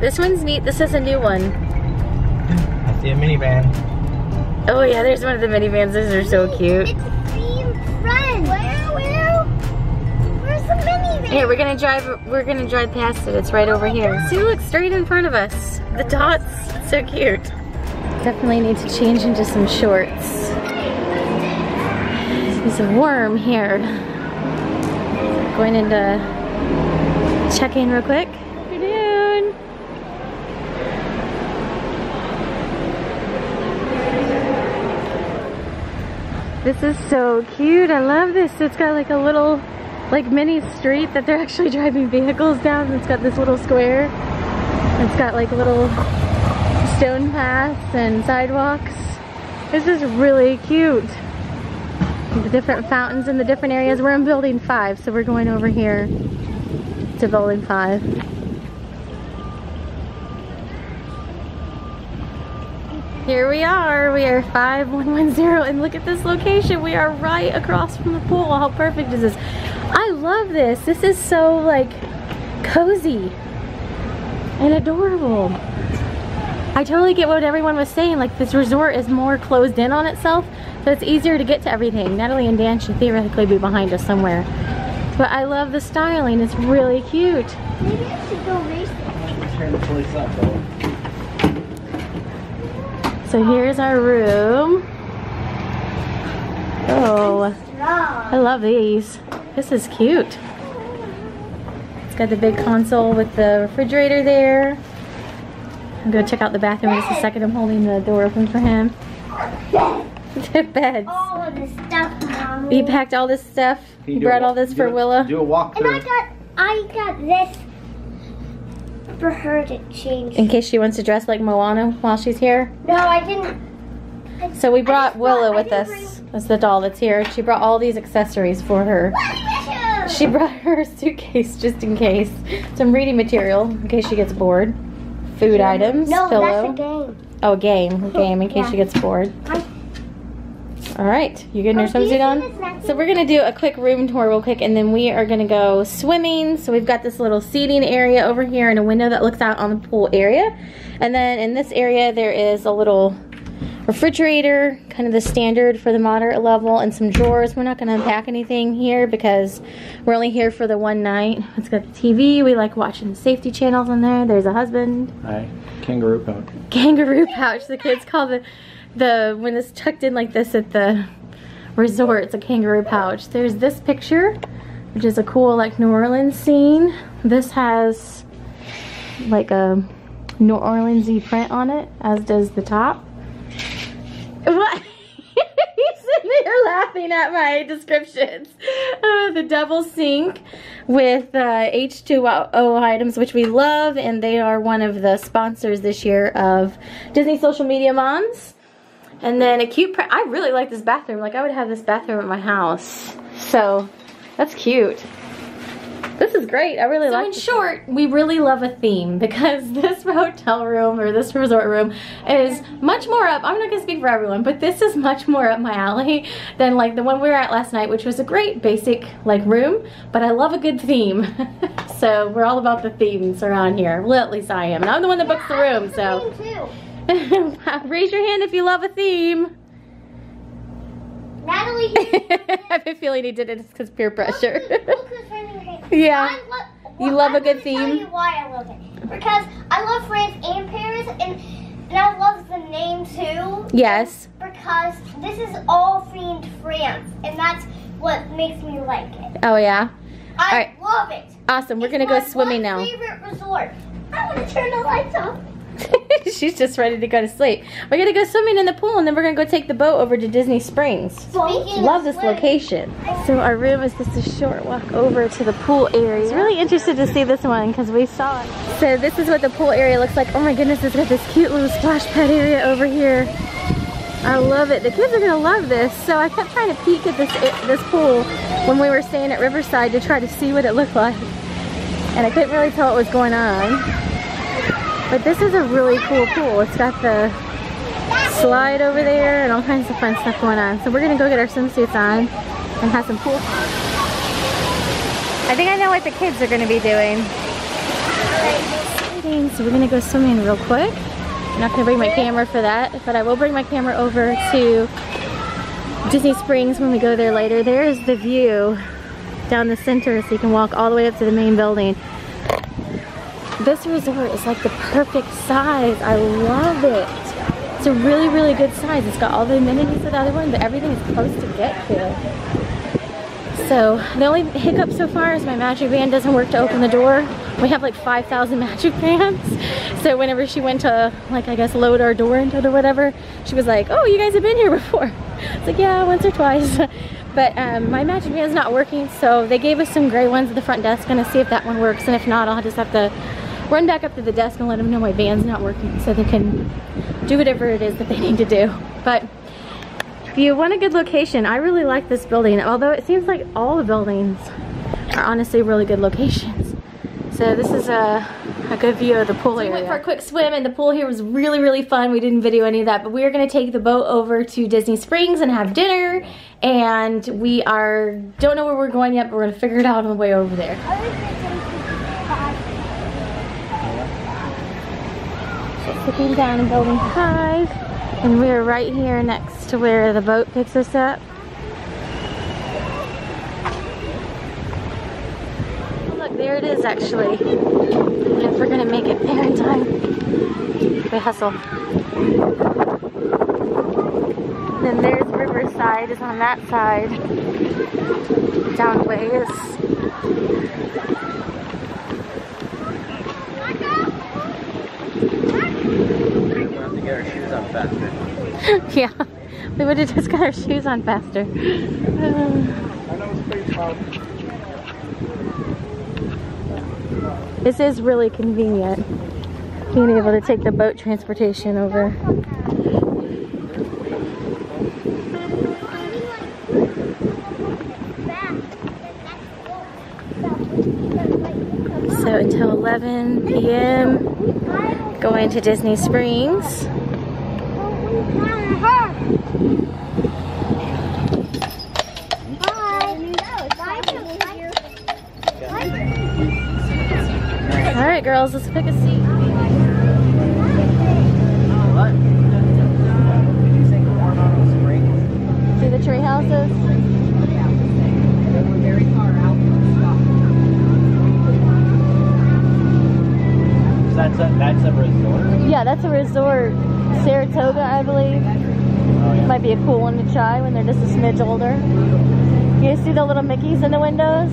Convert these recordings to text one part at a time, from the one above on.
This one's neat. This is a new one. I see a Minnie Van. Oh yeah, there's one of the Minnie Vans. Those are so cute. It's a theme friend. Where, where? Where's the Minnie Van? Here, we're gonna drive. We're gonna drive past it. It's right over here. See, look straight in front of us. The dots. So cute. Definitely need to change into some shorts. There's a worm here. Going into check in real quick. How you doing? This is so cute. I love this. It's got like a little like mini street that they're actually driving vehicles down. It's got this little square. It's got like little stone paths and sidewalks. This is really cute. The different fountains in the different areas. We're in building five, so we're going over here to building five. Here we are, we are 5110 and look at this location. We are right across from the pool. How perfect is this? I love this. This is so like cozy and adorable. I totally get what everyone was saying. Like this resort is more closed in on itself, so it's easier to get to everything. Natalie and Dan should theoretically be behind us somewhere. But I love the styling. It's really cute. Maybe I should go racing. Turn the place up, though. So here's our room. Oh, I love these. This is cute. It's got the big console with the refrigerator there. I'm gonna check out the bathroom in just a second. I'm holding the door open for him. The beds. All of the stuff, Mom. He packed all this stuff. Can He brought a- all this for a- Willa. Do a And I got, I got this for her to change. In case she wants to dress like Moana while she's here. No, I didn't. I- So we brought Willow I with us. That's the doll that's here. She brought all these accessories for her. She brought her suitcase just in case. Some reading material in case she gets bored. Food items, No, pillow. that's a game. Oh, a game. A game in case Yeah. she gets bored. I- All right. You getting your swimsuit on? So we're to do a quick room tour real quick and then we are to go swimming. So we've got this little seating area over here and a window that looks out on the pool area. And then in this area there is a little refrigerator, kind of the standard for the moderate level, and some drawers. We're not going to unpack anything here because we're only here for the one night. It's got the TV. We like watching the safety channels in there. There's a husband. Alright, kangaroo pouch. Kangaroo pouch. The kids call the, the when it's tucked in like this at the resort, it's a kangaroo pouch. There's this picture, which is a cool like New Orleans scene. This has like a New Orleansy print on it, as does the top. What? Sitting laughing at my descriptions. Uh, the double sink with uh, H2O items, which we love, and they are one of the sponsors this year of Disney Social Media Moms. And then a cute. I really like this bathroom. Like, I would have this bathroom at my house. So, that's cute. This is great. I really So like So in short, we really love a theme because this hotel room or this resort room is much more up. I'm not gonna speak for everyone, but this is much more up my alley than like the one we were at last night, which was a great basic like room, but I love a good theme. so we're all about the themes around here. Well, at least I am. And I'm the one that books the room, so. Raise your hand if you love a theme. Natalie, I have a feeling he did it because peer pressure. Look who's raising her hand. Yeah. Lo- You love a I'm good gonna Tell theme? you why I love it. Because I love France and Paris, and and I love the name too. yes. Because this is all themed France, and that's what makes me like it. Oh yeah. I love it. Awesome. We're It's gonna go swimming now. Favorite resort. I want to turn the lights off. She's just ready to go to sleep. We're gonna go swimming in the pool and then we're gonna go take the boat over to Disney Springs. Speaking Love this swimming, location. So our room is just a short walk over to the pool area. I was really interested to see this one because we saw it. So this is what the pool area looks like. Oh my goodness, it's got this cute little splash pad area over here. I love it. The kids are gonna love this. So I kept trying to peek at this eh, this pool when we were staying at Riverside to try to see what it looked like. And I couldn't really tell what was going on. But this is a really cool pool. It's got the slide over there and all kinds of fun stuff going on. So we're gonna go get our swimsuits on and have some pool. I think I know what the kids are gonna be doing. so we're gonna go swimming real quick. I'm not gonna bring my camera for that, but I will bring my camera over to Disney Springs when we go there later. There is the view down the center so you can walk all the way up to the main building. This resort is like the perfect size. I love it. It's a really, really good size. It's got all the amenities of the other one, but everything is close to get to. So the only hiccup so far is my magic band doesn't work to open the door. We have like 5,000 magic bands. So whenever she went to like, I guess load our door into it or whatever, she was like, oh, you guys have been here before. It's like, yeah, once or twice. But um, my magic band is not working, so they gave us some gray ones at the front desk. Gonna see if that one works, and if not, I'll just have to run back up to the desk and let them know my van's not working so they can do whatever it is that they need to do. But if you want a good location, I really like this building, although it seems like all the buildings are honestly really good locations. So this is a, a good view of the pool area. we went for a quick swim and the pool here was really, really fun. We didn't video any of that, but we are gonna take the boat over to Disney Springs and have dinner. And we are, don't know where we're going yet, but we're gonna figure it out on the way over there. Sitting down in Building 5, and we're right here next to where the boat picks us up. Look, there it is actually. If we're gonna make it there in time. We hustle. Then there's Riverside is on that side. Down ways. yeah, we would have just got our shoes on faster. This is really convenient, being able to take the boat transportation over. So until 11 p.m., going to Disney Springs. Right, girls, let's pick a seat. See the tree houses? That's a, that's a resort? Yeah, that's a resort. Saratoga, I believe. Oh, yeah. Might be a cool one to try when they're just a smidge older. You see the little Mickeys in the windows?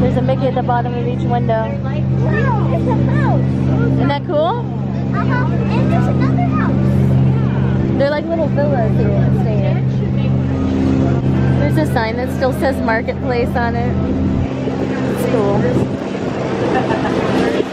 There's a Mickey at the bottom of each window. Wow, it's a house. Isn't that cool? Uh-huh. And there's another house. They're like little villas that you can stay in. There's a sign that still says Marketplace on it. It's cool.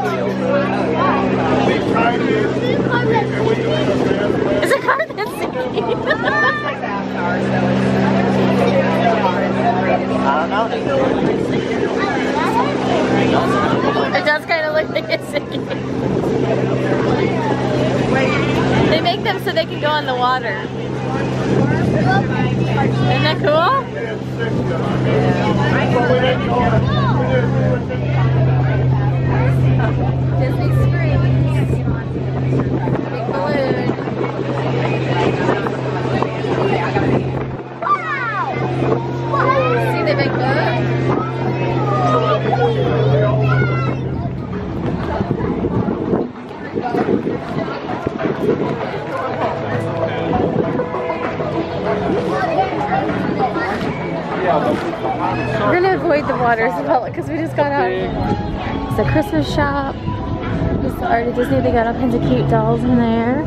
It does kind of look like it's sinking. They make them so they can go on the water. Isn't that cool? We're gonna avoid the water as well because we just got out. It's a Christmas shop. It's the Art of Disney. They got all kinds of cute dolls in there.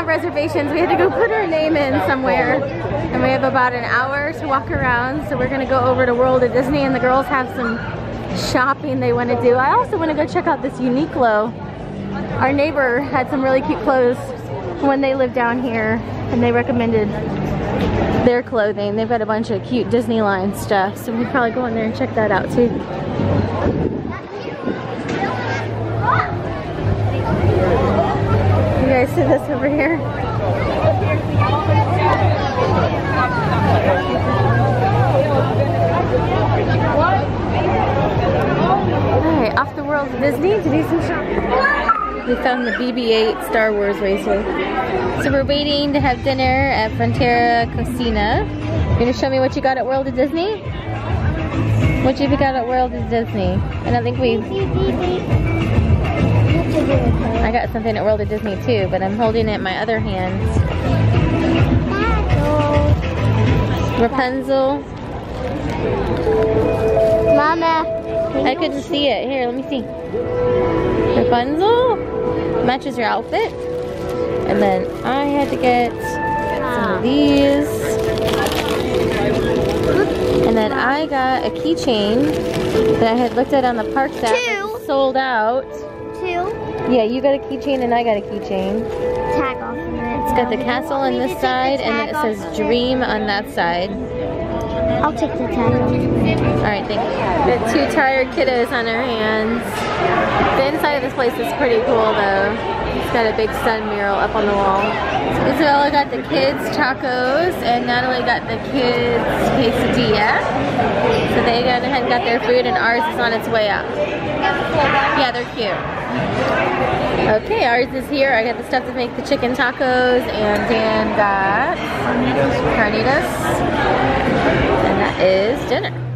Have reservations. We had to go put our name in somewhere. And we have about an hour to walk around. So we're gonna go over to World of Disney and the girls have some shopping they wanna do. I also wanna go check out this Uniqlo. Our neighbor had some really cute clothes when they lived down here and they recommended their clothing. They've got a bunch of cute Disneyland stuff. So we'll probably go in there and check that out too. Guys see this over here? Alright, off the world of Disney to do some shopping. We found the BB-8 Star Wars racer. So we're waiting to have dinner at Frontera Cocina. You gonna show me what you got at World of Disney? What you got at World of Disney? And I think we I got something at World of Disney too, but I'm holding it in my other hand. Rapunzel. Mama. I couldn't see it. Here, let me see. Rapunzel matches your outfit. And then I had to get some of these. And then I got a keychain that I had looked at on the park that sold out. Yeah, you got a keychain and I got a keychain. Tag off of it. It's got the castle on this side and then it says dream on that side. I'll take the tag off. Alright, thank you. Got two tired kiddos on our hands. The inside of this place is pretty cool though. Got a big sun mural up on the wall. Isabella got the kids tacos and Natalie got the kids quesadilla. So they got ahead and got their food and ours is on its way up. Yeah, they're cute. Okay, ours is here. I got the stuff to make the chicken tacos and Dan got carnitas. And that is dinner.